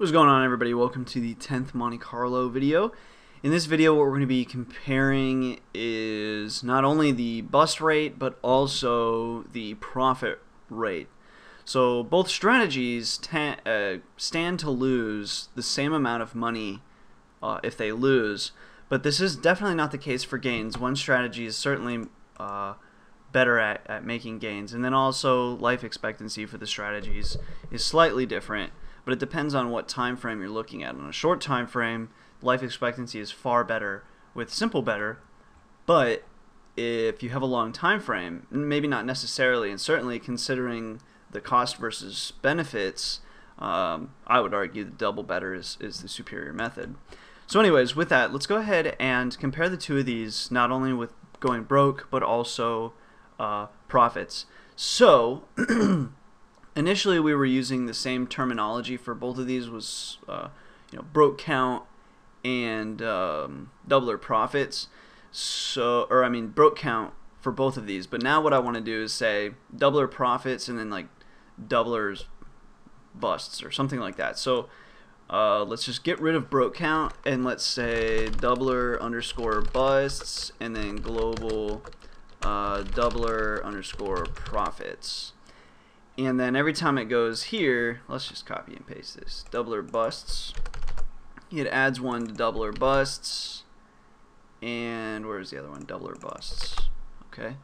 What's going on everybody? Welcome to the 10th Monte Carlo video. In this video what we're going to be comparing is not only the bust rate but also the profit rate. So both strategies uh, stand to lose the same amount of money uh, if they lose, but this is definitely not the case for gains. One strategy is certainly uh, better at, at making gains, and then also life expectancy for the strategies is slightly different but it depends on what time frame you're looking at. On a short time frame, life expectancy is far better with simple better, but if you have a long time frame, maybe not necessarily, and certainly considering the cost versus benefits, um, I would argue the double better is, is the superior method. So anyways, with that, let's go ahead and compare the two of these, not only with going broke, but also uh, profits. So, initially we were using the same terminology for both of these was uh, you know broke count and um, doubler profits. So or I mean broke count for both of these. But now what I want to do is say doubler profits and then like doublers busts or something like that. So uh, let's just get rid of broke count and let's say doubler underscore busts and then global uh, doubler underscore profits and then every time it goes here, let's just copy and paste this. Doubler busts. It adds one to doubler busts. And where's the other one? Doubler busts. Okay.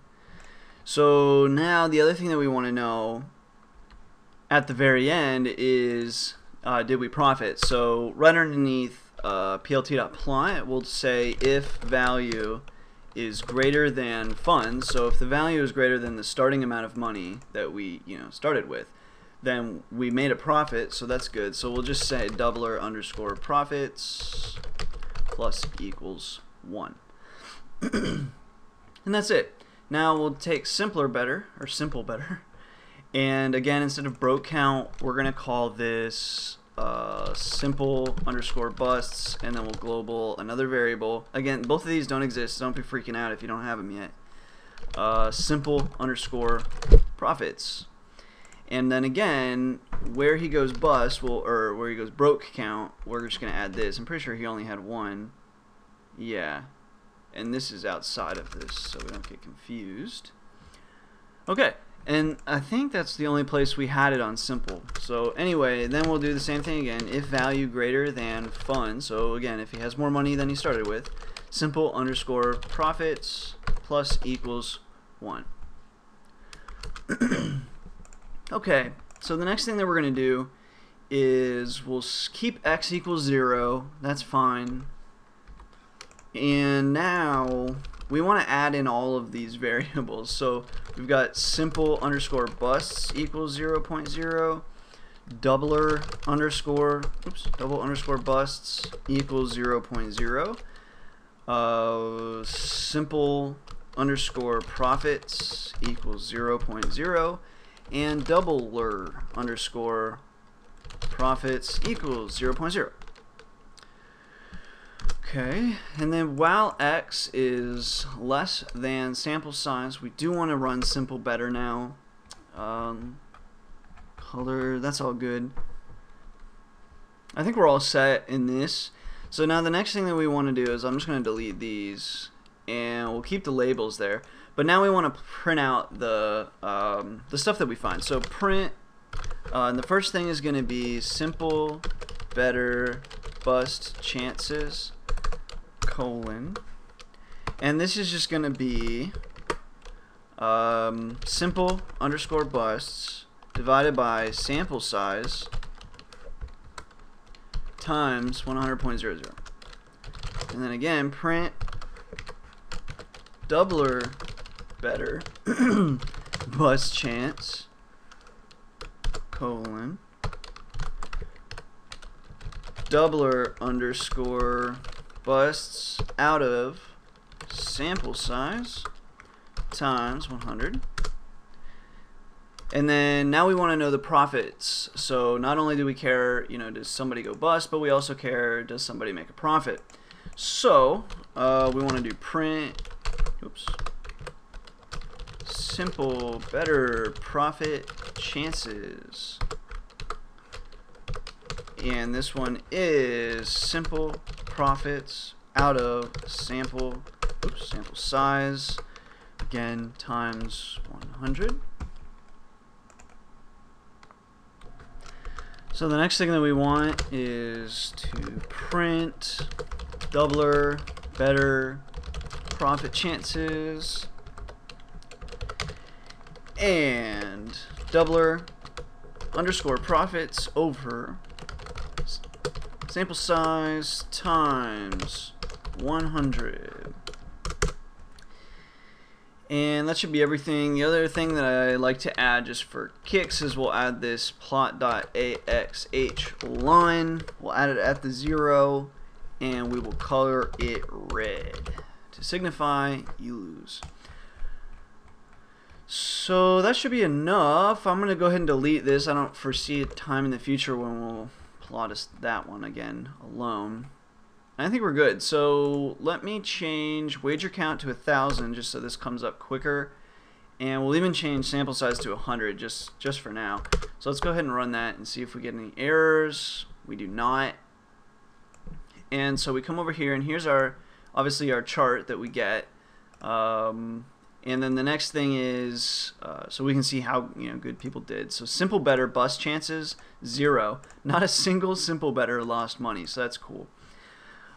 So now the other thing that we want to know at the very end is uh, did we profit? So right underneath uh, plt.plot, we'll say if value is greater than funds, so if the value is greater than the starting amount of money that we you know started with, then we made a profit, so that's good. So we'll just say doubler underscore profits plus equals 1. and that's it. Now we'll take simpler better, or simple better, and again, instead of broke count, we're going to call this uh, simple underscore busts, and then we'll global another variable. Again, both of these don't exist, so don't be freaking out if you don't have them yet. Uh, simple underscore profits. And then again, where he goes bust, will or where he goes broke count, we're just going to add this. I'm pretty sure he only had one. Yeah. And this is outside of this, so we don't get confused. Okay, and I think that's the only place we had it on simple. So anyway, then we'll do the same thing again. If value greater than fun, so again, if he has more money than he started with, simple underscore profits plus equals 1. okay, so the next thing that we're going to do is we'll keep x equals 0. That's fine. And now we want to add in all of these variables. So we've got simple underscore busts equals 0, 0.0, doubler underscore, oops, double underscore busts equals 0, 0.0, uh, simple underscore profits equals 0, 0.0, and doubler underscore profits equals 0, 0.0. Okay, and then while x is less than sample size, we do want to run simple better now. Um, color, that's all good. I think we're all set in this. So now the next thing that we want to do is I'm just going to delete these and we'll keep the labels there. But now we want to print out the, um, the stuff that we find. So print, uh, and the first thing is going to be simple, better, bust chances colon. And this is just going to be um, simple underscore busts divided by sample size times 100.00. And then again, print doubler better bust chance colon doubler underscore busts out of sample size times 100. And then now we want to know the profits. So not only do we care, you know, does somebody go bust, but we also care, does somebody make a profit? So uh, we want to do print, oops, simple, better profit chances and this one is simple profits out of sample oops, sample size again times 100 so the next thing that we want is to print doubler better profit chances. And doubler underscore profits over sample size times 100 and that should be everything. The other thing that I like to add just for kicks is we'll add this plot.axh line. We'll add it at the zero and we will color it red to signify you lose. So that should be enough. I'm going to go ahead and delete this. I don't foresee a time in the future when we'll plot us that one again alone. I think we're good. So let me change wager count to a thousand just so this comes up quicker. And we'll even change sample size to 100 just, just for now. So let's go ahead and run that and see if we get any errors. We do not. And so we come over here and here's our, obviously our chart that we get. Um, and then the next thing is, uh, so we can see how you know good people did. So simple better bust chances zero. Not a single simple better lost money. So that's cool.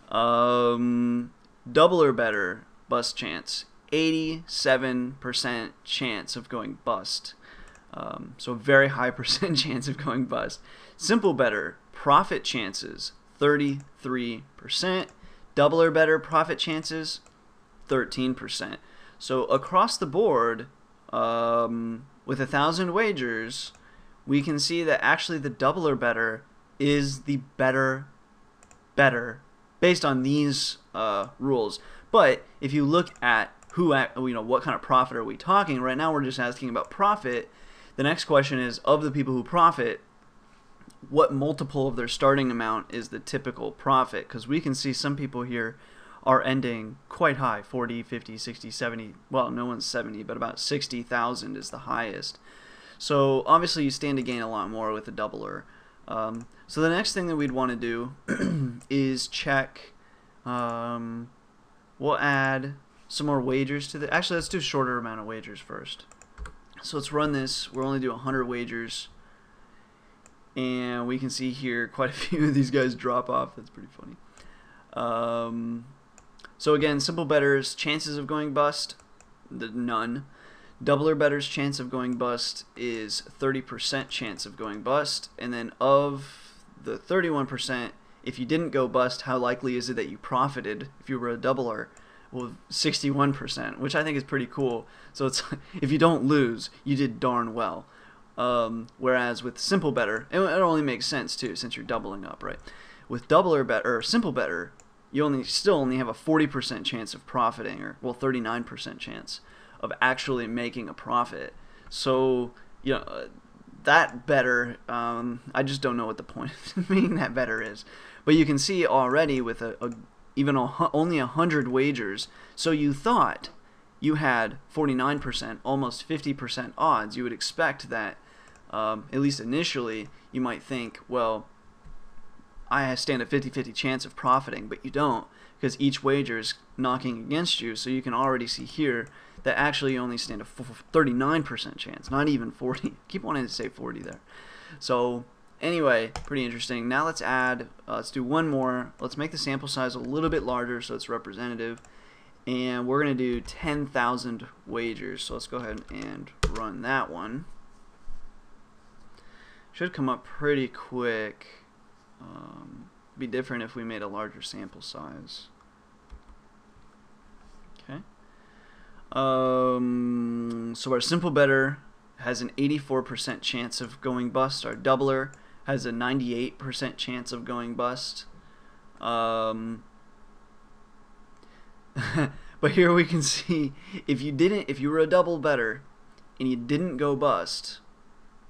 Um, double or better bust chance, 87% chance of going bust. Um, so very high percent chance of going bust. Simple better profit chances, 33%. Double or better profit chances, 13%. So across the board, um, with a thousand wagers, we can see that actually the double or better is the better, better based on these uh, rules. But if you look at who, you know, what kind of profit are we talking? Right now, we're just asking about profit. The next question is of the people who profit, what multiple of their starting amount is the typical profit? Because we can see some people here are ending quite high 40, 50, 60, 70. Well, no one's 70, but about 60,000 is the highest. So obviously, you stand to gain a lot more with a doubler. Um, so the next thing that we'd want to do is check. Um, we'll add some more wagers to the. Actually, let's do a shorter amount of wagers first. So let's run this. We're only doing 100 wagers. And we can see here quite a few of these guys drop off. That's pretty funny. Um, so again, simple betters, chances of going bust, the none. Doubler better's chance of going bust is 30% chance of going bust. And then of the 31%, if you didn't go bust, how likely is it that you profited if you were a doubler? Well, 61%, which I think is pretty cool. So it's if you don't lose, you did darn well. Um, whereas with simple better, it, it only makes sense too since you're doubling up, right? With doubler better or simple better, you only still only have a 40% chance of profiting, or well, 39% chance of actually making a profit. So, you know, uh, that better, um, I just don't know what the point of meaning that better is. But you can see already with a, a even a, only 100 wagers, so you thought you had 49%, almost 50% odds. You would expect that, um, at least initially, you might think, well, I stand a 50-50 chance of profiting, but you don't because each wager is knocking against you. So you can already see here that actually you only stand a 39% chance, not even 40. Keep wanting to say 40 there. So anyway, pretty interesting. Now let's add, uh, let's do one more. Let's make the sample size a little bit larger so it's representative. And we're going to do 10,000 wagers. So let's go ahead and run that one. Should come up pretty quick. Um, be different if we made a larger sample size. Okay. Um, so our simple better has an 84% chance of going bust. Our doubler has a 98% chance of going bust. Um, but here we can see if you didn't, if you were a double better and you didn't go bust,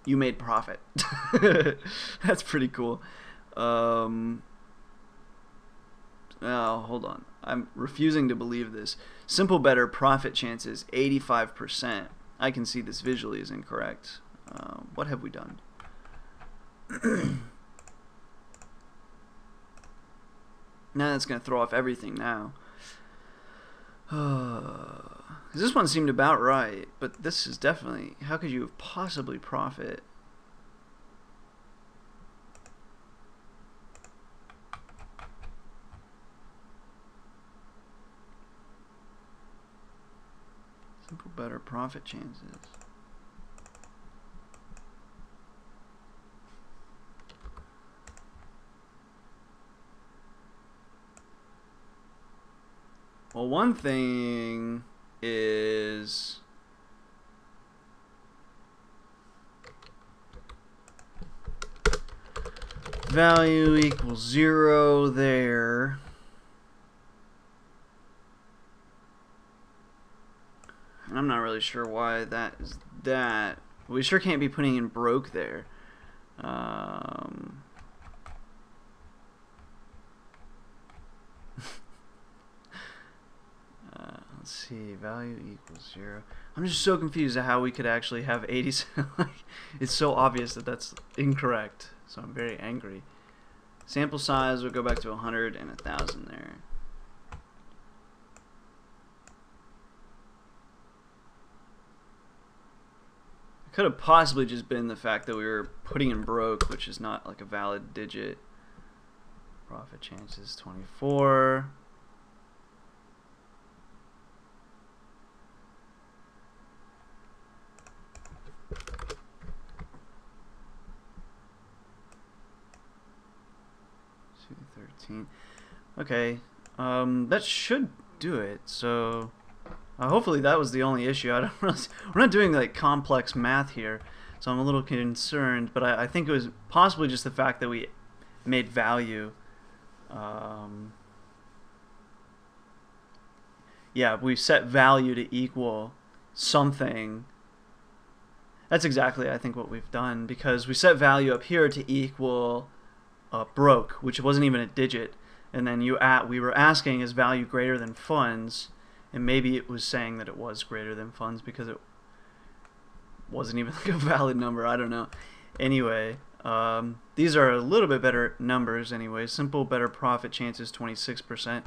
you made profit. That's pretty cool. Um, oh, hold on. I'm refusing to believe this. Simple better profit chances 85%. I can see this visually is incorrect. Uh, what have we done? Now that's going to throw off everything now. this one seemed about right, but this is definitely... How could you have possibly profit? Better profit chances. Well, one thing is value equals zero there. I'm not really sure why that is that. We sure can't be putting in broke there. Um, let's see, value equals zero. I'm just so confused at how we could actually have 80. it's so obvious that that's incorrect. So I'm very angry. Sample size we'll go back to 100 and 1,000 there. It could have possibly just been the fact that we were putting in broke, which is not like a valid digit. Profit chances 24. Two thirteen. Okay, um, that should do it. So uh, hopefully that was the only issue. I don't really, we're not doing like complex math here, so I'm a little concerned. But I, I think it was possibly just the fact that we made value. Um, yeah, we set value to equal something. That's exactly I think what we've done because we set value up here to equal uh, broke, which wasn't even a digit, and then you at we were asking is value greater than funds, and maybe it was saying that it was greater than funds because it wasn't even like a valid number. I don't know. Anyway, um, these are a little bit better numbers anyway. Simple better profit chances 26%.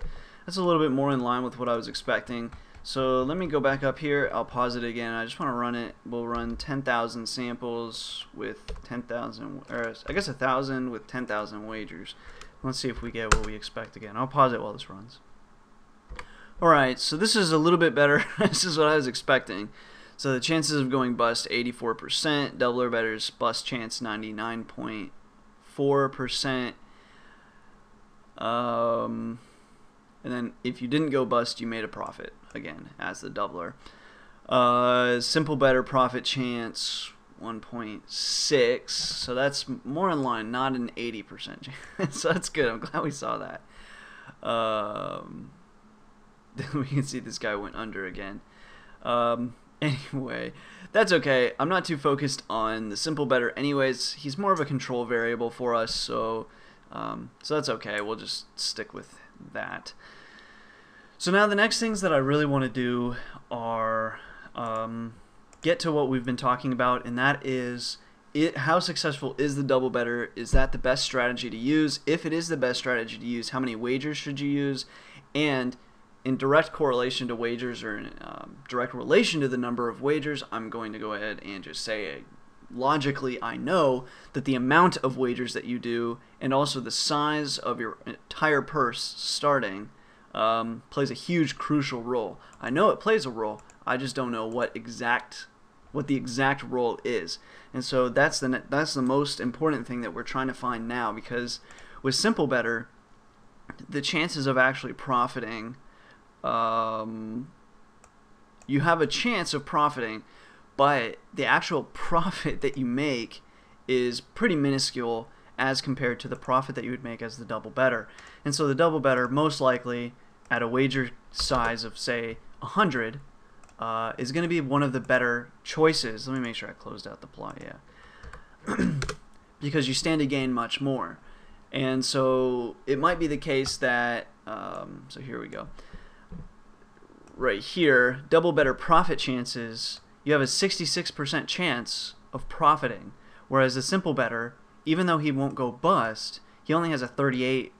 That's a little bit more in line with what I was expecting. So let me go back up here. I'll pause it again. I just want to run it. We'll run 10,000 samples with 10,000, or I guess a 1,000 with 10,000 wagers. Let's see if we get what we expect again. I'll pause it while this runs. Alright, so this is a little bit better. this is what I was expecting. So the chances of going bust 84%, doubler betters bust chance 99.4%. Um, and then if you didn't go bust, you made a profit again as the doubler. Uh, simple better profit chance 1.6, so that's more in line, not an 80% chance. so that's good. I'm glad we saw that. Um, we can see this guy went under again. Um, anyway, that's okay. I'm not too focused on the simple better. Anyways, he's more of a control variable for us, so um, so that's okay. We'll just stick with that. So now the next things that I really want to do are um, get to what we've been talking about, and that is it, how successful is the double better? Is that the best strategy to use? If it is the best strategy to use, how many wagers should you use? And in direct correlation to wagers or in um, direct relation to the number of wagers, I'm going to go ahead and just say logically I know that the amount of wagers that you do and also the size of your entire purse starting – um, plays a huge crucial role. I know it plays a role. I just don't know what exact what the exact role is. And so that's the that's the most important thing that we're trying to find now because with simple better the chances of actually profiting um, you have a chance of profiting but the actual profit that you make is pretty minuscule as compared to the profit that you would make as the double better. And so the double better most likely at a wager size of say 100 uh, is going to be one of the better choices. Let me make sure I closed out the plot, yeah. because you stand to gain much more. And so it might be the case that, um, so here we go. Right here, double better profit chances, you have a 66% chance of profiting. Whereas the simple better, even though he won't go bust, he only has a 38%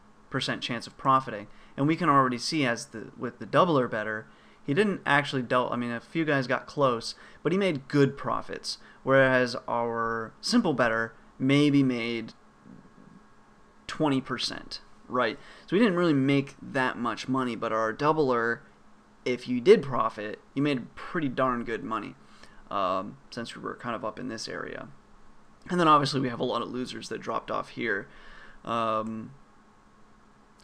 chance of profiting. And we can already see as the with the doubler better, he didn't actually double. I mean, a few guys got close, but he made good profits. Whereas our simple better maybe made 20%, right? So we didn't really make that much money, but our doubler, if you did profit, you made pretty darn good money um, since we were kind of up in this area. And then obviously we have a lot of losers that dropped off here. Um,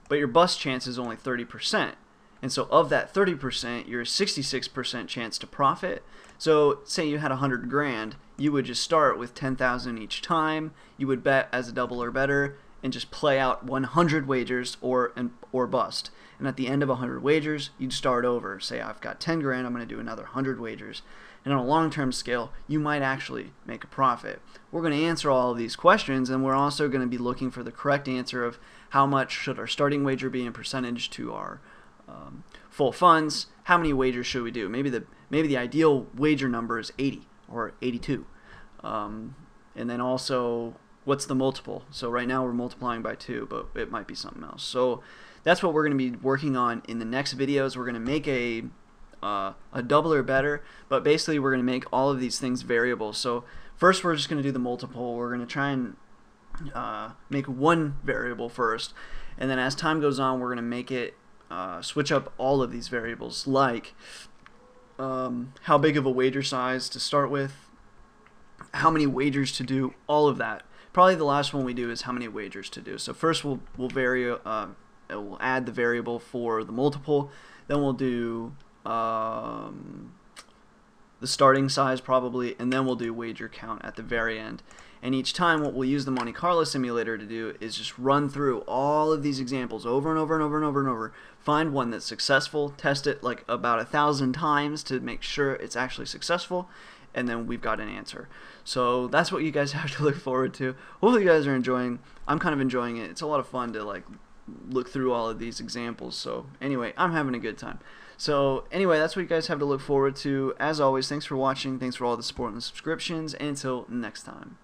but your bust chance is only 30%. And so of that 30%, you're a 66% chance to profit. So say you had 100 grand, you would just start with 10,000 each time. You would bet as a double or better and just play out 100 wagers or or bust. And at the end of 100 wagers, you'd start over. Say I've got 10 grand, I'm going to do another 100 wagers. And on a long-term scale, you might actually make a profit. We're going to answer all of these questions and we're also going to be looking for the correct answer of how much should our starting wager be in percentage to our um, full funds. How many wagers should we do? Maybe the maybe the ideal wager number is 80 or 82. Um, and then also, what's the multiple? So right now we're multiplying by 2, but it might be something else. So that's what we're going to be working on in the next videos. We're going to make a uh, a double or better, but basically we're going to make all of these things variables. So first we're just going to do the multiple. We're going to try and uh, make one variable first, and then as time goes on, we're going to make it uh, switch up all of these variables, like um, how big of a wager size to start with, how many wagers to do, all of that. Probably the last one we do is how many wagers to do. So first we'll we'll vary uh, we'll add the variable for the multiple, then we'll do um, the starting size probably, and then we'll do wager count at the very end. And each time what we'll use the Monte Carlo simulator to do is just run through all of these examples over and over and over and over and over. Find one that's successful, test it like about a thousand times to make sure it's actually successful, and then we've got an answer. So that's what you guys have to look forward to. Hopefully you guys are enjoying. I'm kind of enjoying it. It's a lot of fun to like look through all of these examples. So anyway, I'm having a good time. So anyway, that's what you guys have to look forward to. As always, thanks for watching. Thanks for all the support and the subscriptions. And until next time.